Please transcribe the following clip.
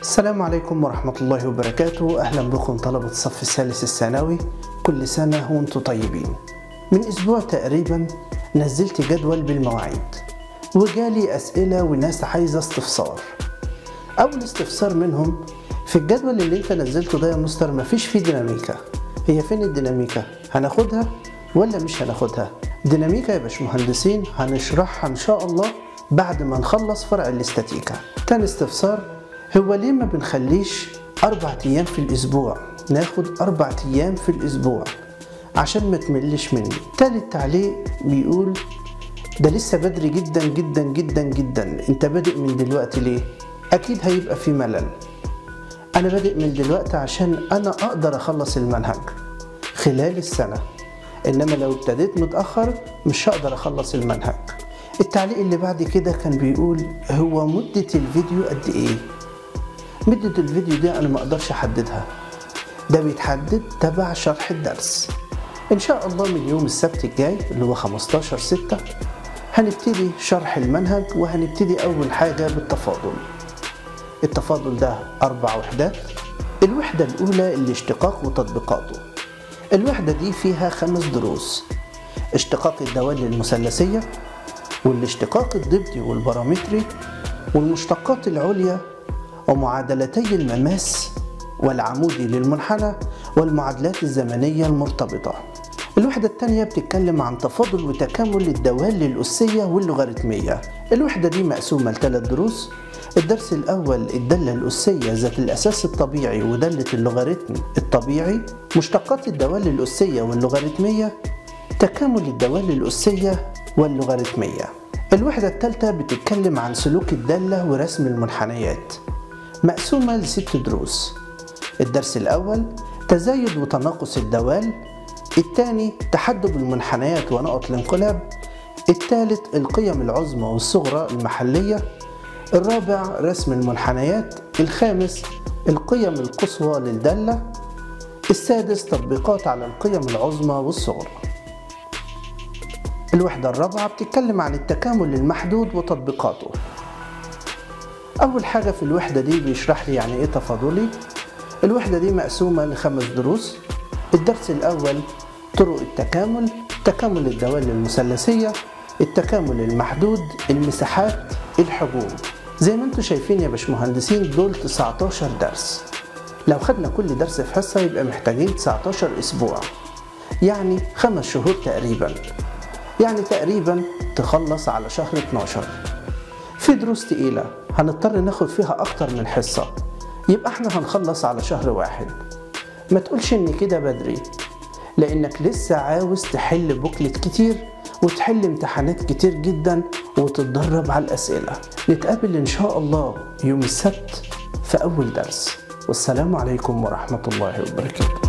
السلام عليكم ورحمة الله وبركاته. أهلا بكم طلبة الصف الثالث الثانوي. كل سنة وأنتم طيبين. من أسبوع تقريبا نزلت جدول بالمواعيد. وجالي أسئلة وناس عايزة استفسار. أول استفسار منهم في الجدول اللي أنت نزلته ده يا مستر مفيش فيه ديناميكا. هي فين الديناميكا؟ هناخدها ولا مش هناخدها؟ ديناميكا يا باشمهندسين هنشرحها إن شاء الله بعد ما نخلص فرع الاستاتيكا. تاني استفسار هو ليه ما بنخليش أربع أيام في الأسبوع؟ ناخد أربع أيام في الأسبوع عشان ما تملش مني. تالت تعليق بيقول ده لسه بدري جدا جدا جدا جدا. أنت بادئ من دلوقتي ليه؟ أكيد هيبقى في ملل. أنا بادئ من دلوقتي عشان أنا أقدر أخلص المنهج خلال السنة. إنما لو ابتديت متأخر مش هقدر أخلص المنهج. التعليق اللي بعد كده كان بيقول هو مدة الفيديو قد إيه؟ مدة الفيديو دي أنا ما أقدرش أحددها. ده بيتحدد تبع شرح الدرس. إن شاء الله من يوم السبت الجاي اللي هو 15 6 هنبتدي شرح المنهج وهنبتدي أول حاجة بالتفاضل. التفاضل ده أربع وحدات. الوحدة الأولى الاشتقاق وتطبيقاته. الوحدة دي فيها خمس دروس. اشتقاق الدوال المثلثية والاشتقاق الضبطي والبارامتري والمشتقات العليا ومعادلتي المماس والعمودي للمنحنى والمعادلات الزمنية المرتبطة. الوحدة الثانية بتتكلم عن تفاضل وتكامل الدوال الأسية واللوغاريتمية. الوحدة دي مقسومة لثلاث دروس. الدرس الأول الدالة الأسية ذات الأساس الطبيعي ودالة اللوغاريتم الطبيعي. مشتقات الدوال الأسية واللوغاريتمية. تكامل الدوال الأسية واللوغاريتمية. الوحدة الثالثة بتتكلم عن سلوك الدالة ورسم المنحنيات. مقسومة لست دروس. الدرس الأول تزايد وتناقص الدوال. الثاني تحدب المنحنيات ونقط الانقلاب. الثالث القيم العظمى والصغرى المحلية. الرابع رسم المنحنيات. الخامس القيم القصوى للدالة السادس تطبيقات على القيم العظمى والصغرى. الوحدة الرابعة بتتكلم عن التكامل المحدود وتطبيقاته. أول حاجة في الوحدة دي بيشرح لي يعني إيه تفاضلي. الوحدة دي مقسومة لخمس دروس. الدرس الأول طرق التكامل تكامل الدوال المثلثية التكامل المحدود المساحات الحجوم. زي ما أنتم شايفين يا باشمهندسين دول 19 درس. لو خدنا كل درس في حصة يبقى محتاجين 19 أسبوع. يعني خمس شهور تقريبا. يعني تقريبا تخلص على شهر 12 في دروس تقيلة هنضطر ناخد فيها أكتر من حصة. يبقى إحنا هنخلص على شهر واحد. ما تقولش إن كده بدري لإنك لسه عاوز تحل بوكلت كتير وتحل امتحانات كتير جدا وتتدرب على الأسئلة. نتقابل إن شاء الله يوم السبت في أول درس. والسلام عليكم ورحمة الله وبركاته.